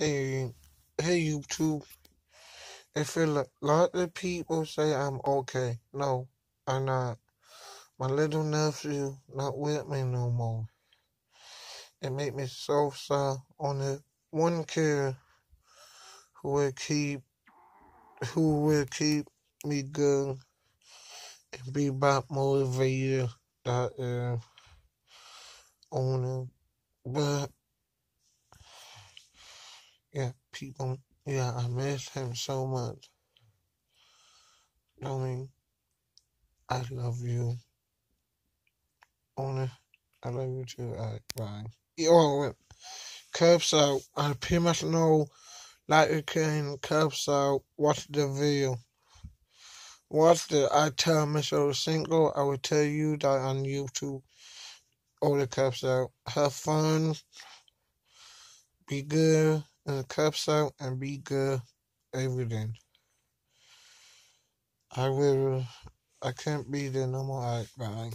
Hey, hey, YouTube. It feel like a lot of people say I'm okay. No, I'm not. My little nephew not with me no more. It make me so sad. Only one kid who will keep, who will keep me good and be back motivated. That is only, but yeah, people, yeah, I miss him so much. Mean, I love you. Only, I love you too. Alright, bye. Yo, Curbs out. I pretty much know, like you can, Curbs out. Watch the video. Watch the I Tell Michelle single. I will tell you that on YouTube. All the Curbs out. Have fun. Be good. The Curbs out and be good. Everything. I will. I can't be there no more. Bye.